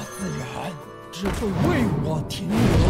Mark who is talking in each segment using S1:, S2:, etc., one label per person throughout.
S1: 大自然只会为我停留。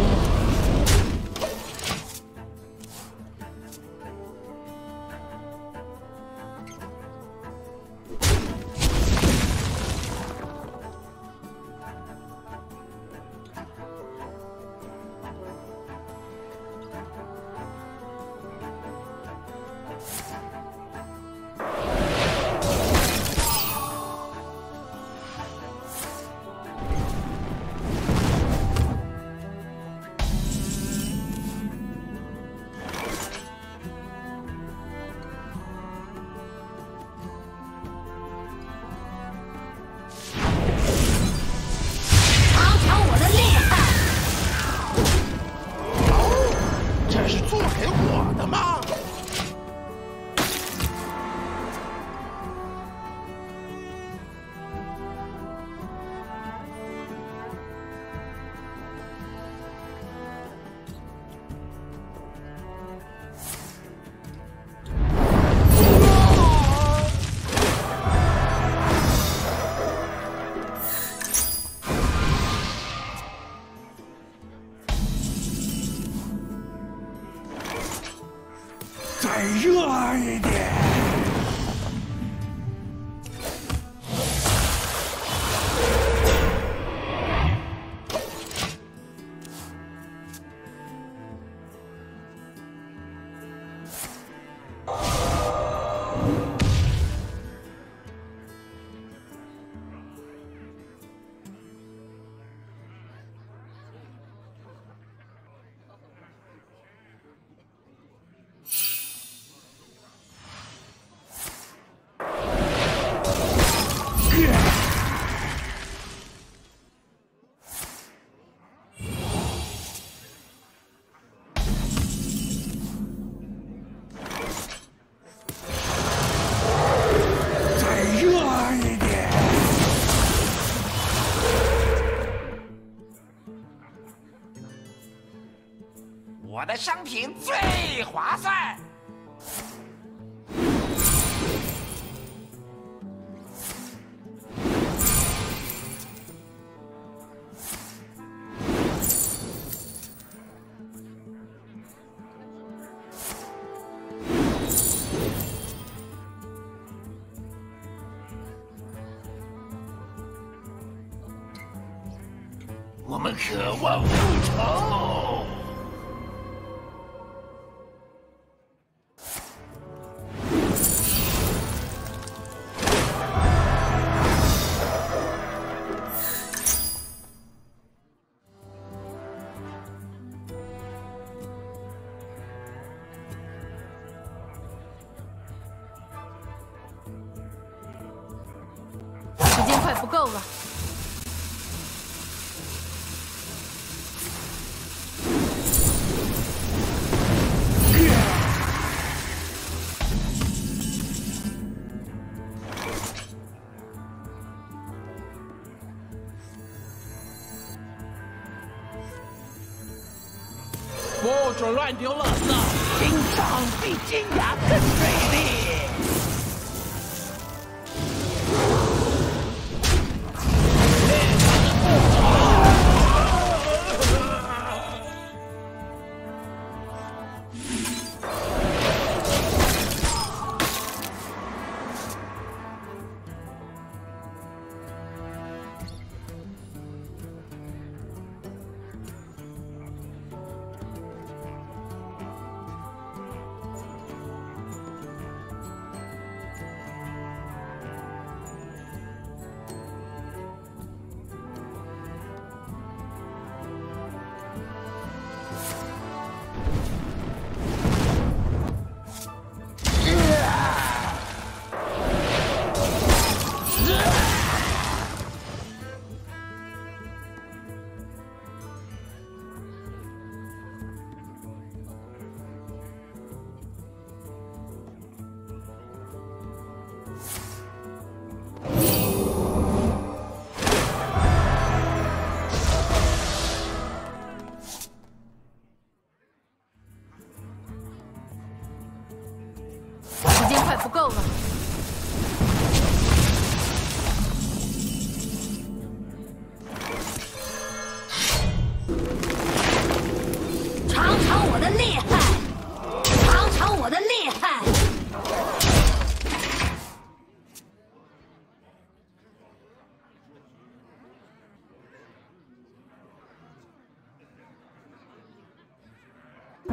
S2: 商品最划算。
S3: 不
S1: 准乱丢垃圾！
S2: 金上比金牙更锐利。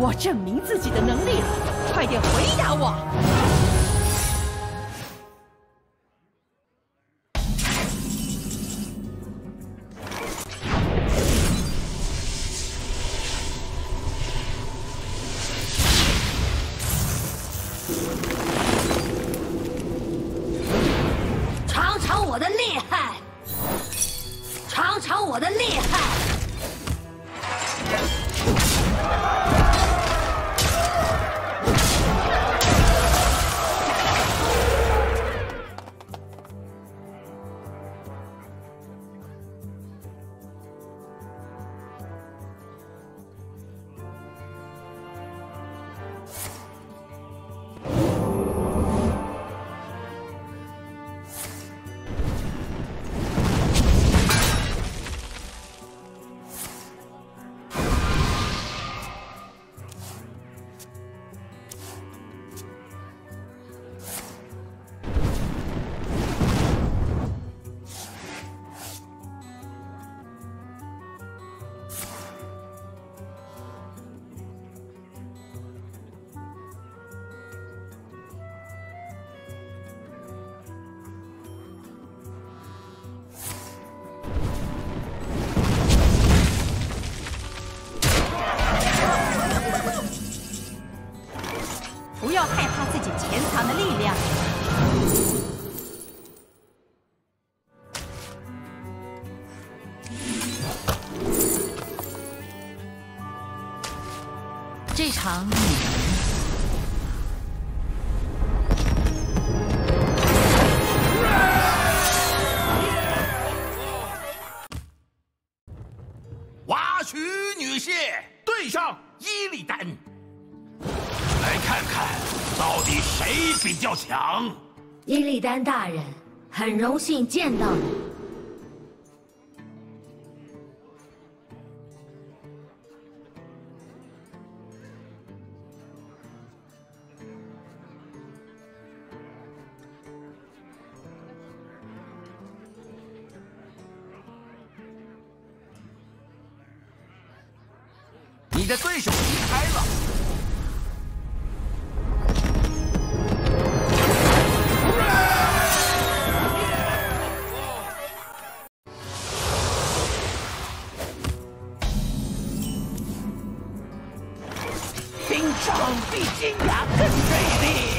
S4: 我证明自己的能力了，快点回答我！
S5: 这场你
S6: 挖取女蟹对上伊利丹，来看看到底谁比较强。
S5: 伊利丹大人，很荣幸见到。你
S6: 冰霜比金牙更锐利。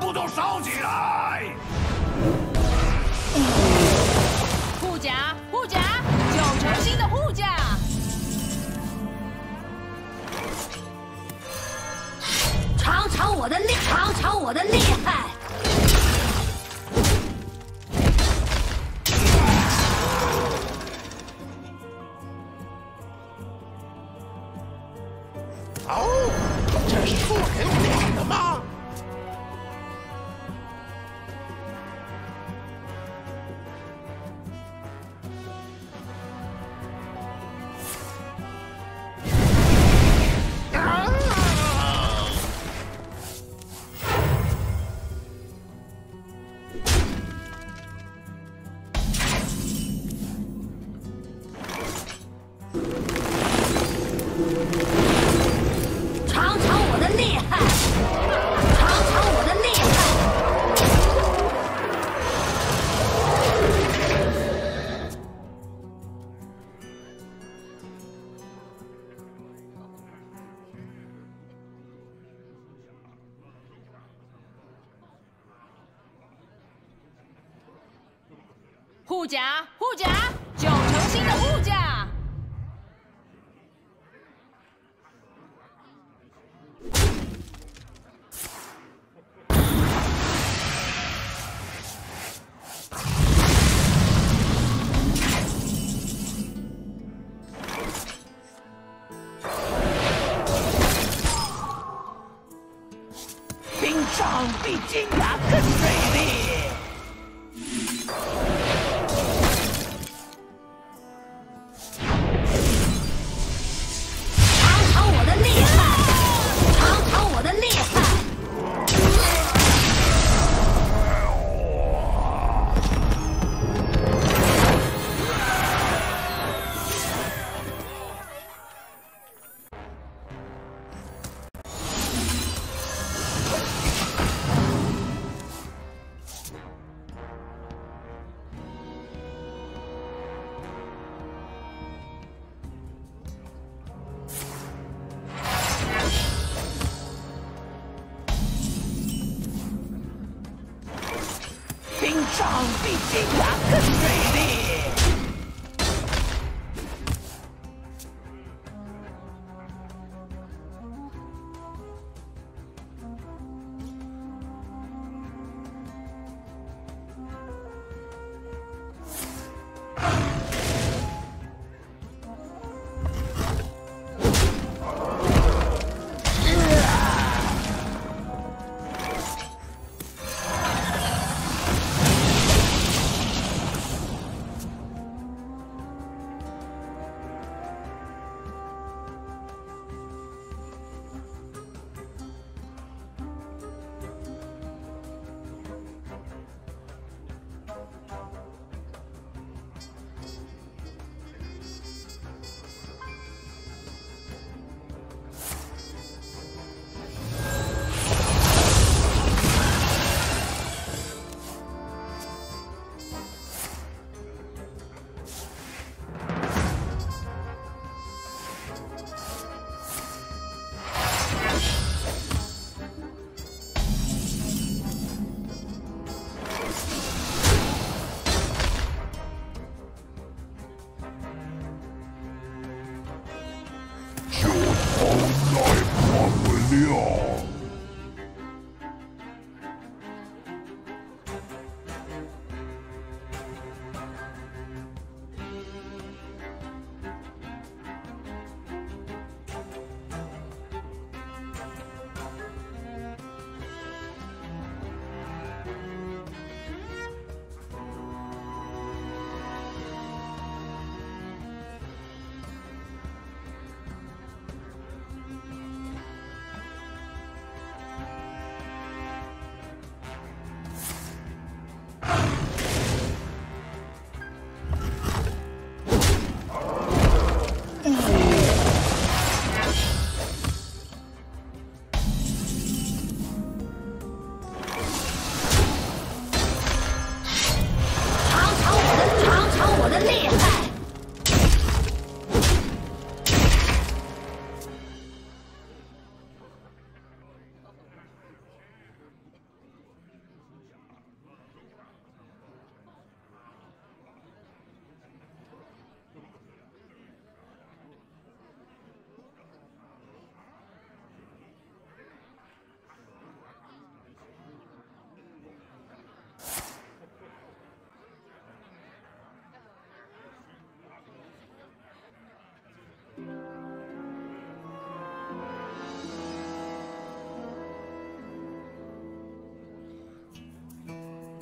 S6: 部都烧起来！
S4: 护甲，护甲，九成新的护甲。
S5: 尝尝我的厉，尝尝我的厉害。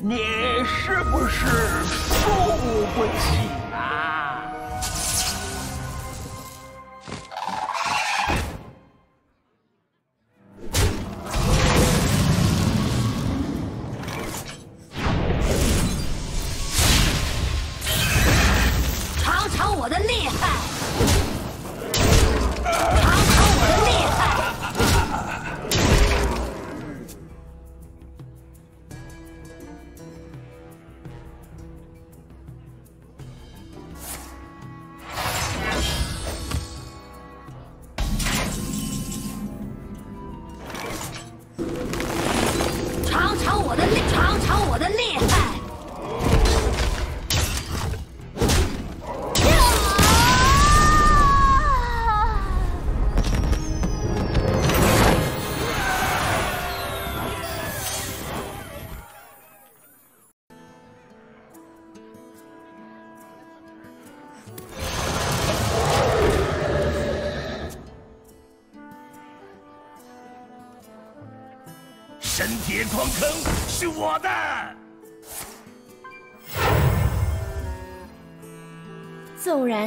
S7: 你是不是输不起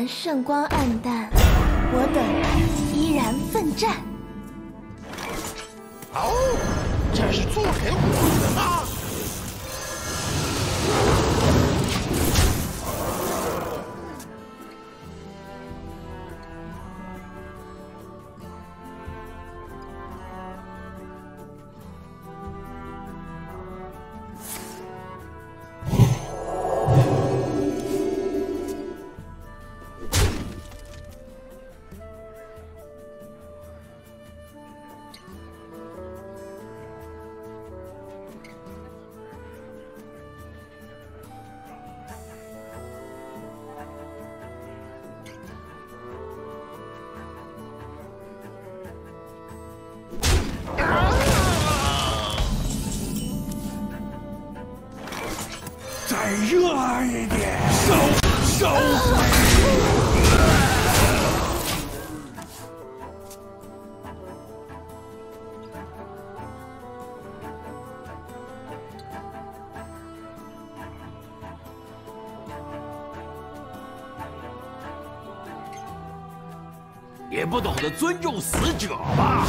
S1: 圣光黯淡我等依然奋战。
S6: 不懂得尊重死者吧。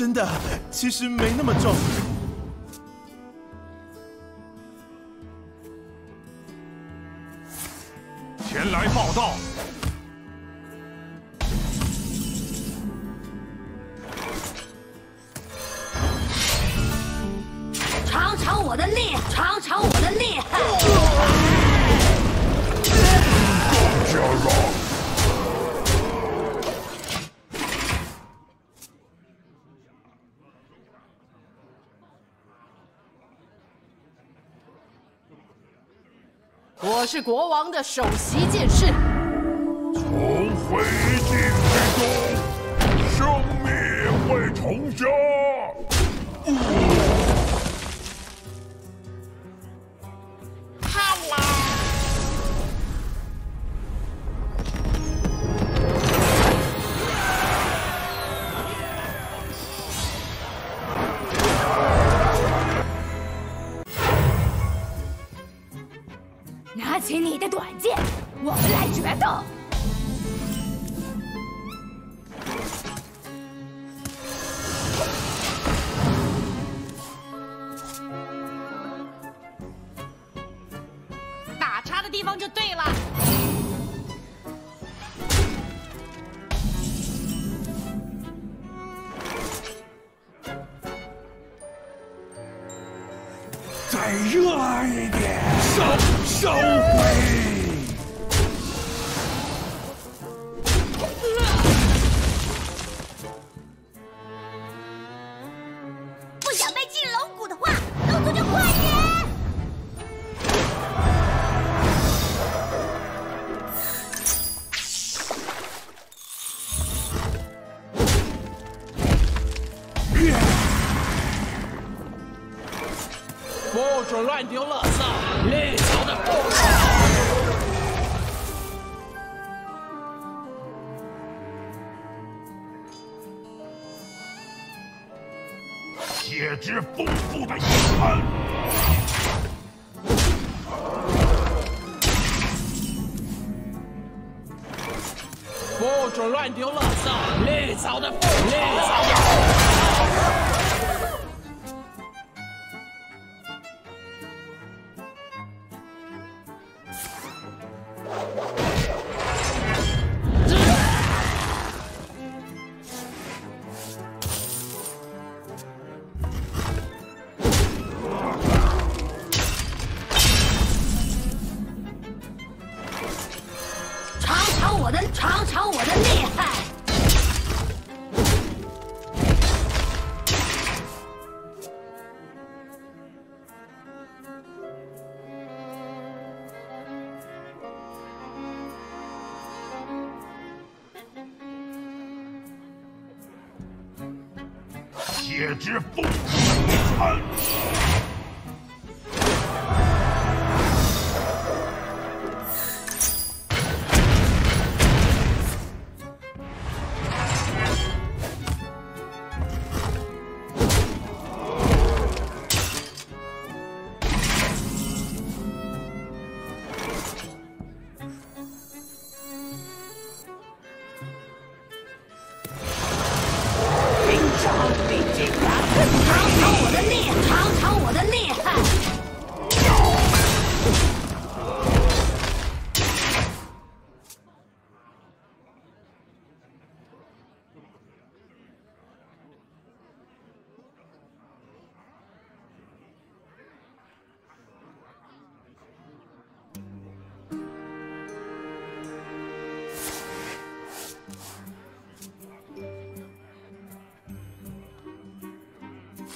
S8: 真的其实没那么重。
S2: 是国王的首席剑士，
S9: 从灰烬之中，生命会重生。
S2: 地方就对了。
S9: 之风一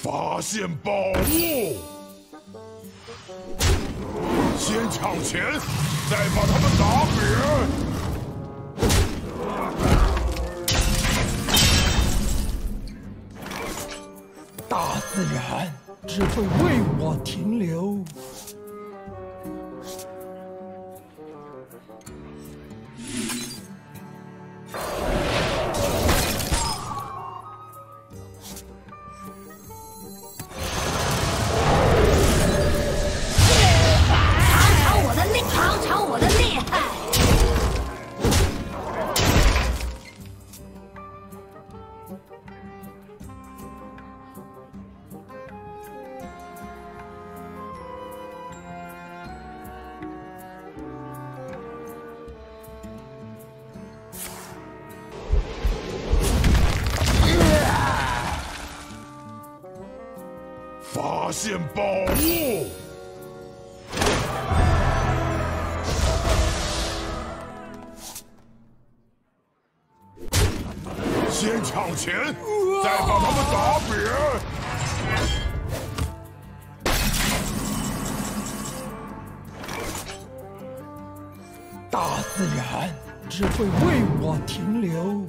S9: 发现宝物，先抢钱，再把他们打扁。
S1: 大自然只会为我停留。大自然只会为我停留。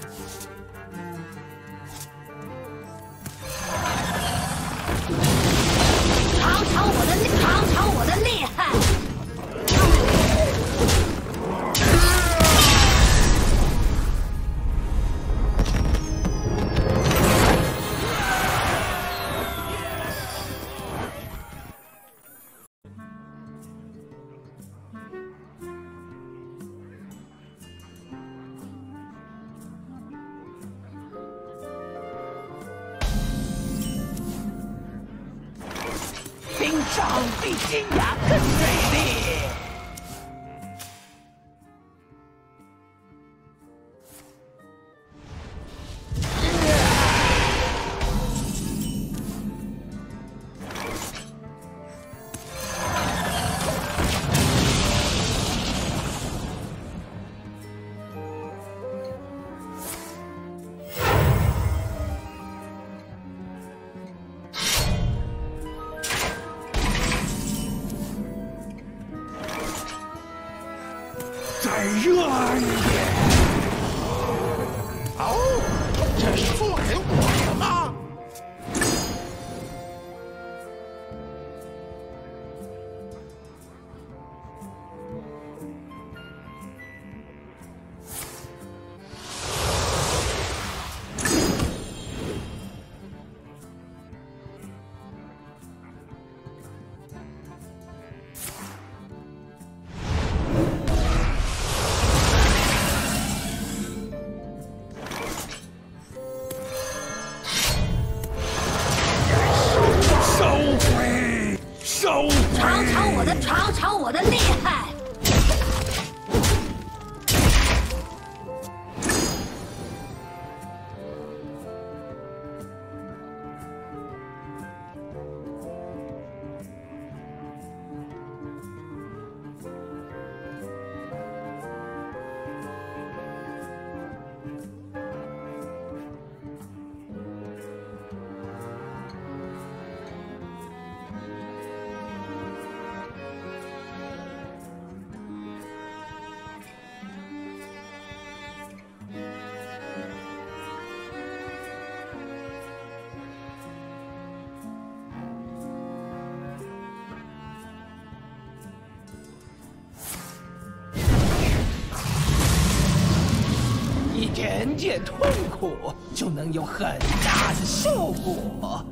S1: 缓解痛苦，就能有很大的效果。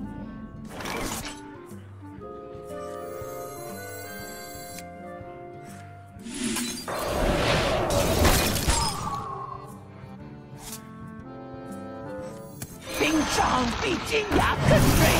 S1: 冰杖比金牙更锐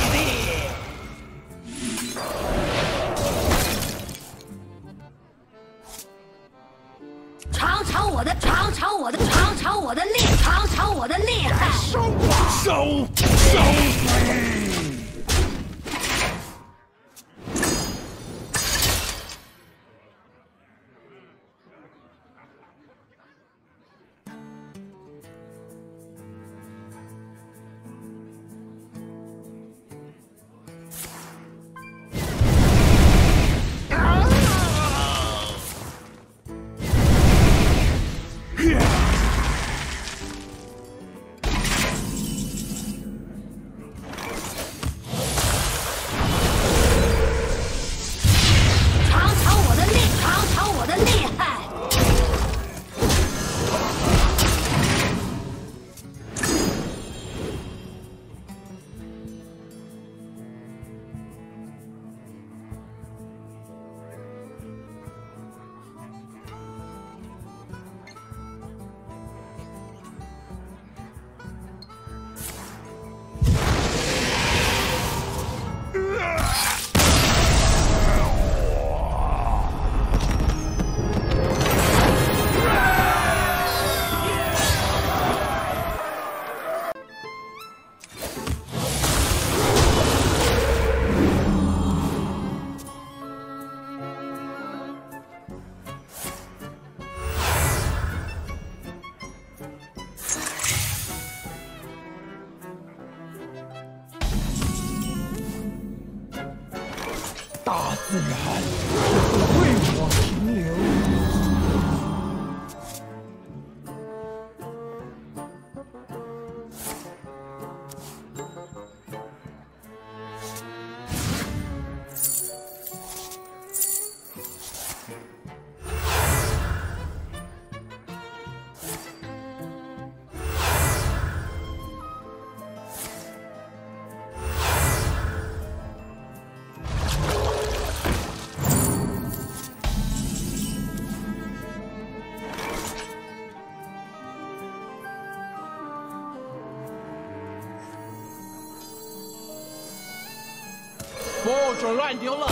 S2: 准乱丢垃圾！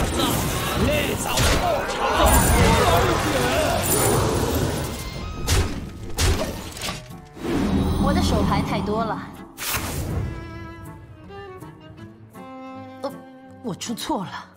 S2: 猎早的后场，
S10: 我的手牌太多了。
S5: 呃，我出错了。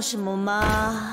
S6: 要什么吗？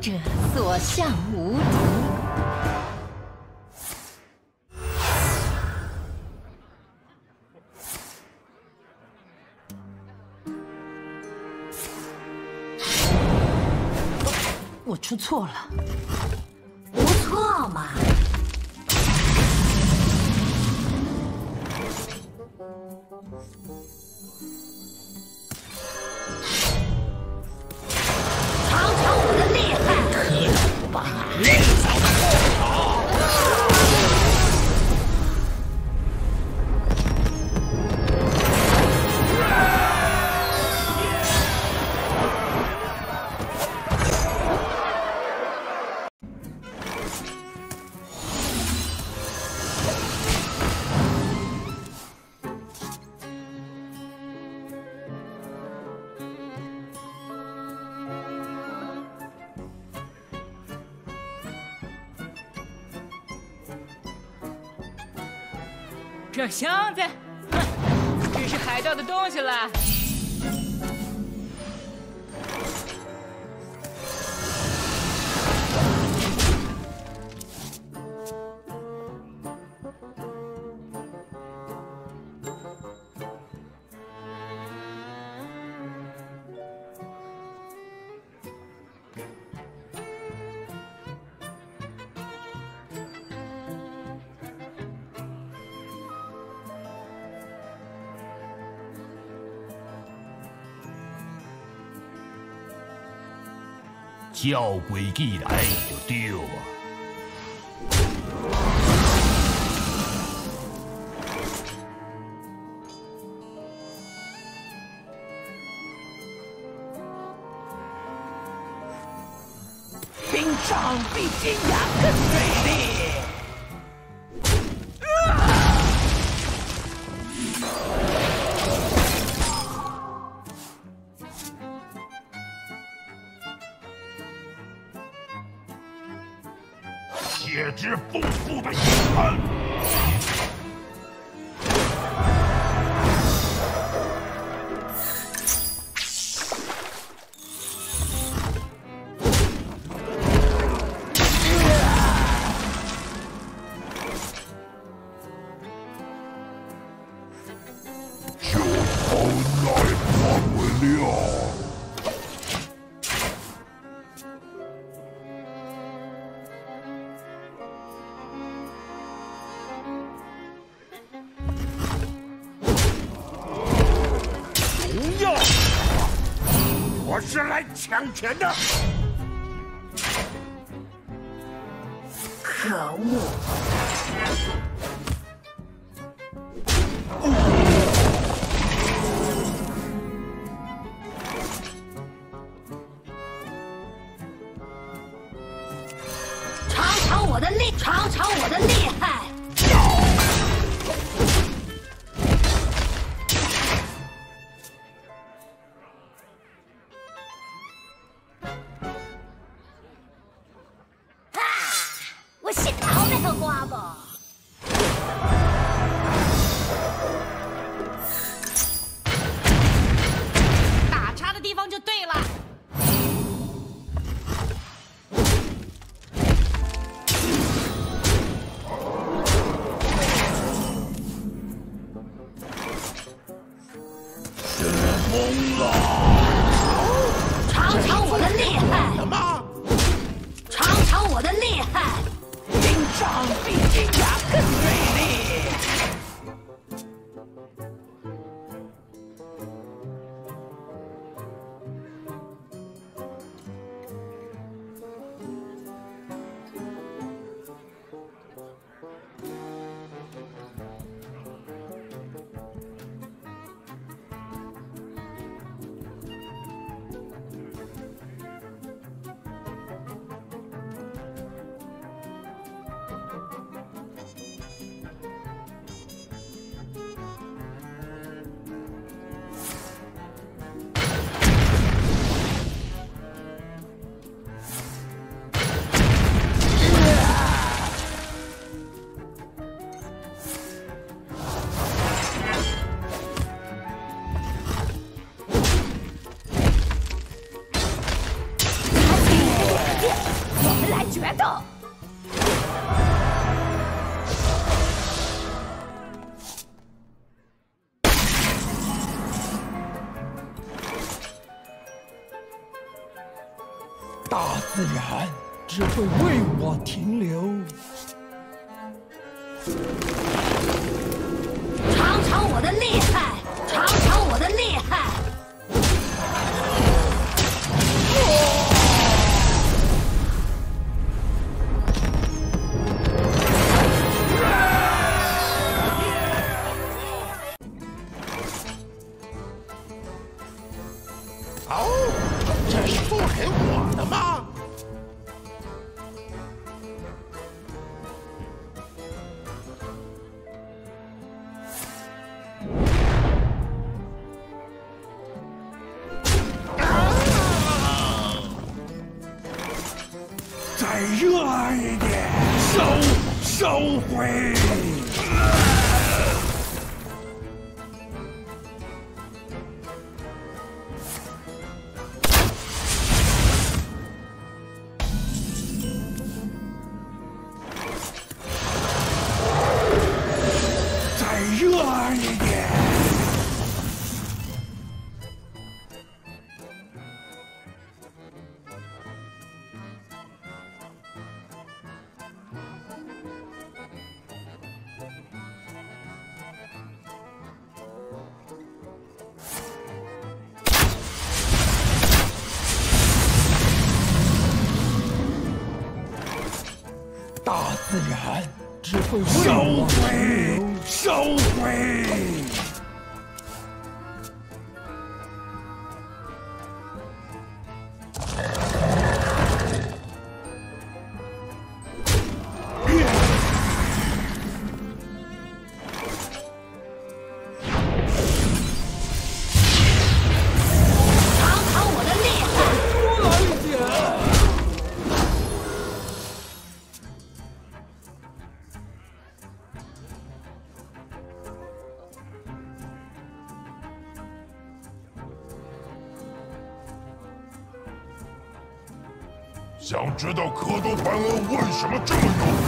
S5: 者所向无敌。我出错了。
S4: 箱子，哼，只是海盗的东西了。
S6: 照规矩来就对
S9: 了。是来抢钱的。
S5: 可恶。
S1: 会为我停留。
S9: 热一点，收收回。想知道科多白恩为什么这么有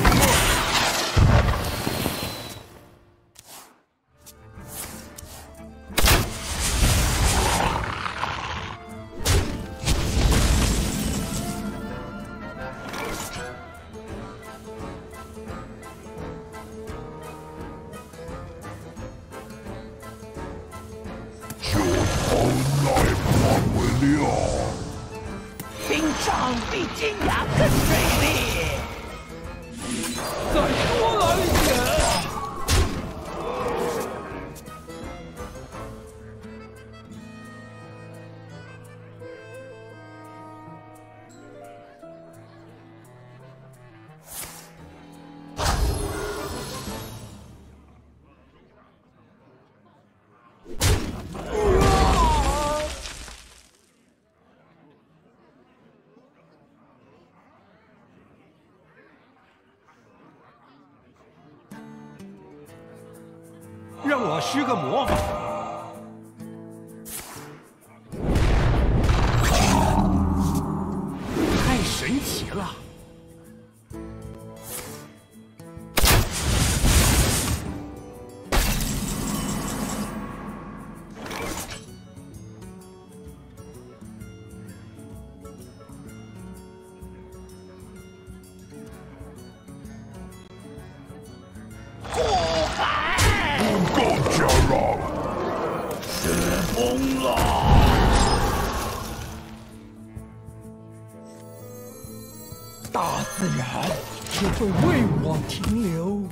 S1: 停留。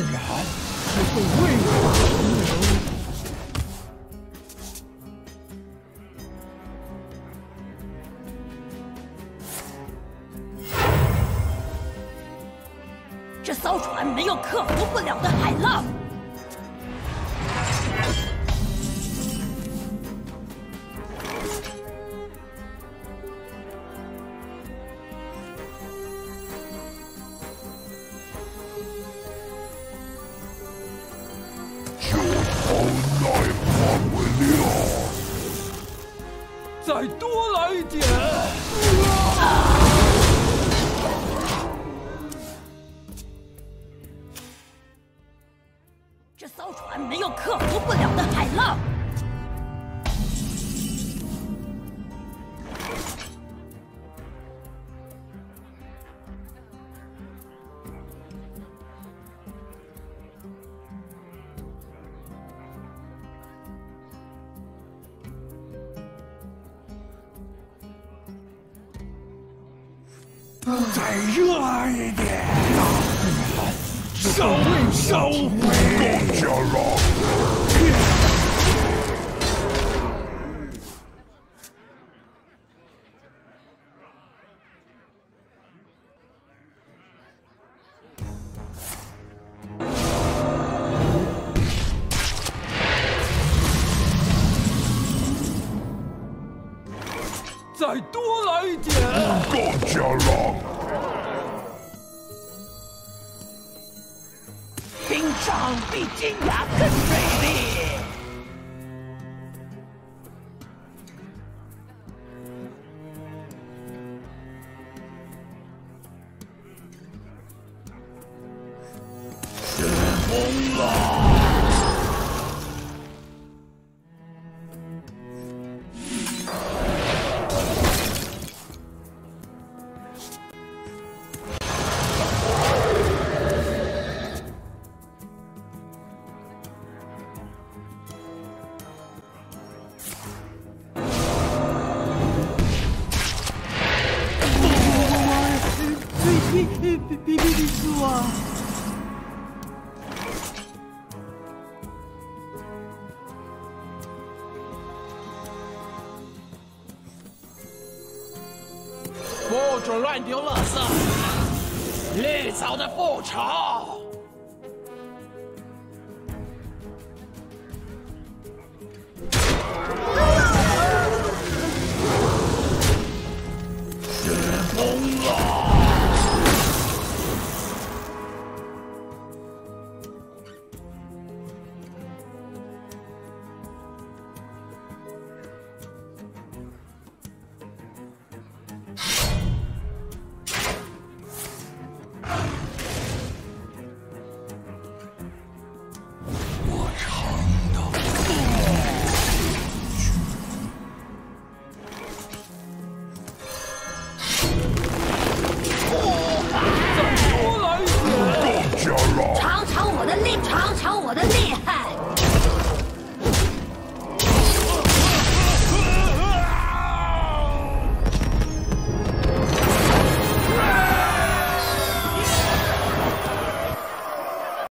S1: 自然。只会为我停留
S5: 这艘船没有克服不了的海浪。
S1: 再热爱一点，
S9: 烧烧高
S11: 比
S2: 比比比比输啊！不准乱丢垃圾！绿草的复仇！